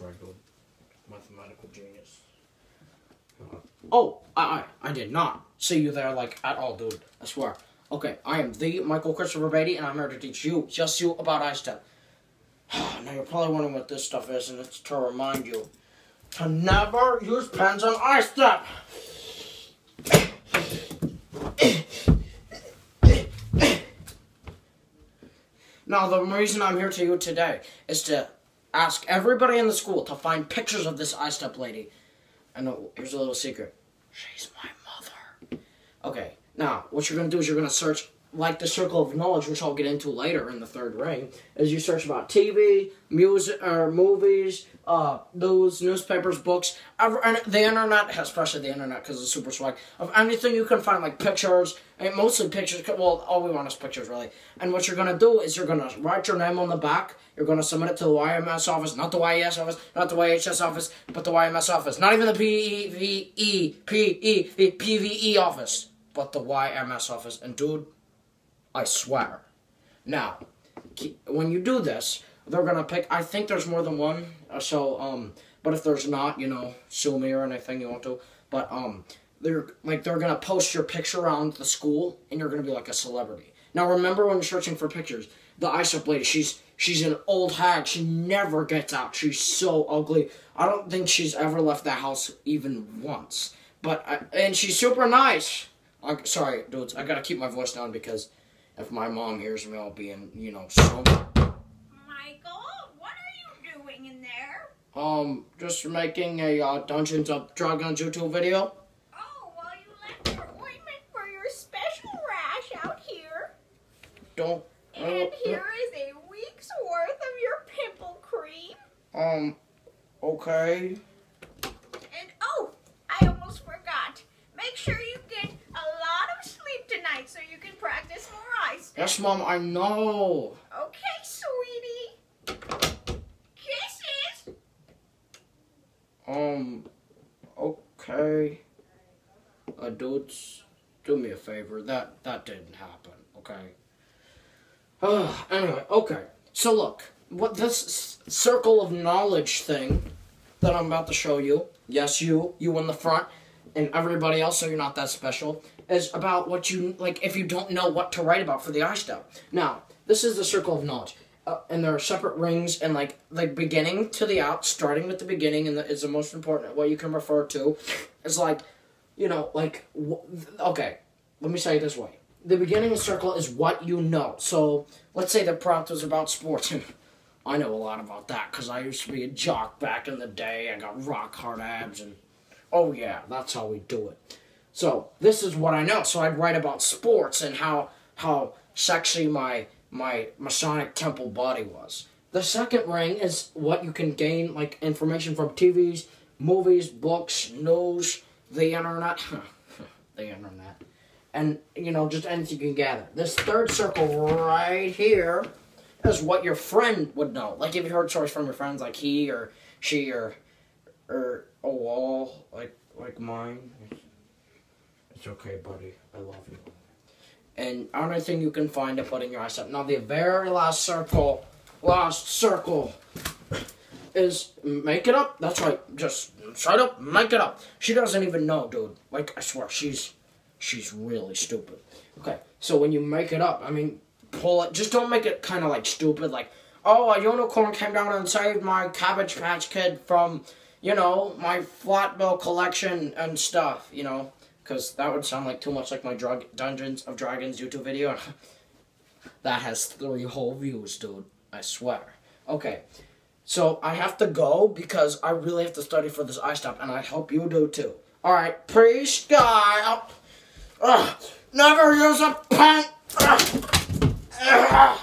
That's. Mathematical genius. Oh, I, I, I did not see you there, like, at all, dude. I swear. Okay, I am the Michael Christopher Beatty, and I'm here to teach you, just you, about ISTEP. now, you're probably wondering what this stuff is, and it's to remind you to never use pens on ISTEP. Now, the reason I'm here to you today is to ask everybody in the school to find pictures of this ISTEP lady. And oh, here's a little secret. She's my mother. Okay, now, what you're to do is you're to search like the circle of knowledge, which I'll get into later in the third ring, is you search about TV, music, or movies, uh, news, newspapers, books, ever, the internet, especially the internet because it's super swag, of anything you can find, like pictures, and mostly pictures, well, all we want is pictures, really. And what you're going to do is you're going to write your name on the back, you're going to submit it to the YMS office, not the YES office, not the YHS office, but the YMS office, not even the PVE, PE, PVE office, but the YMS office. And dude, I swear. Now, when you do this, they're gonna pick. I think there's more than one. Uh, so, um, but if there's not, you know, sue me or anything you want to. But um, they're like they're gonna post your picture around the school, and you're gonna be like a celebrity. Now, remember when you're searching for pictures, the ISTEP lady, she's she's an old hag. She never gets out. She's so ugly. I don't think she's ever left the house even once. But I, and she's super nice. I'm sorry, dudes. I gotta keep my voice down because if my mom hears me, I'll be in, you know, so. Michael, what are you doing in there? Um, just making a uh, Dungeons of Dragons YouTube video. Oh, well, you left your ointment for your special rash out here. Don't. And uh, here is a week's worth of your pimple cream. Um, okay. And oh, I almost forgot. Make sure you get a lot of sleep tonight so you can practice more Yes, Mom, I know. Okay, sweetie. Kisses. Um, okay. Adults, do me a favor. That that didn't happen, okay? Uh, anyway, okay. So look, what this circle of knowledge thing that I'm about to show you, yes, you, you in the front, and everybody else, so you're not that special, is about what you like if you don't know what to write about for the ISTEP. Now, this is the circle of knowledge. Uh, and there are separate rings and like like beginning to the out, starting with the beginning, and the, is the most important. What you can refer to is like, you know, like okay. Let me say it this way: the beginning circle is what you know. So let's say the prompt was about sports, and I know a lot about that because I used to be a jock back in the day. I got rock hard abs, and oh yeah, that's how we do it. So this is what I know. So I'd write about sports and how how sexy my my Masonic temple body was. The second ring is what you can gain like information from TVs, movies, books, news, the internet, the internet, and you know just anything you can gather. This third circle right here is what your friend would know. Like if you heard stories from your friends, like he or she or or a wall like like mine. It's okay, buddy. I love you. And another thing you can find to put in your up. Now, the very last circle, last circle, is make it up. That's right. Just straight up, make it up. She doesn't even know, dude. Like, I swear, she's, she's really stupid. Okay, so when you make it up, I mean, pull it. Just don't make it kind of like stupid. Like, oh, a unicorn came down and saved my Cabbage Patch Kid from, you know, my flat bill collection and stuff, you know because that would sound like too much like my drug Dungeons of Dragons YouTube video. that has three whole views, dude. I swear. Okay, so I have to go because I really have to study for this ISTEP, and I hope you do too. All right, guy. Ugh, never use a pen. Ugh. Ugh.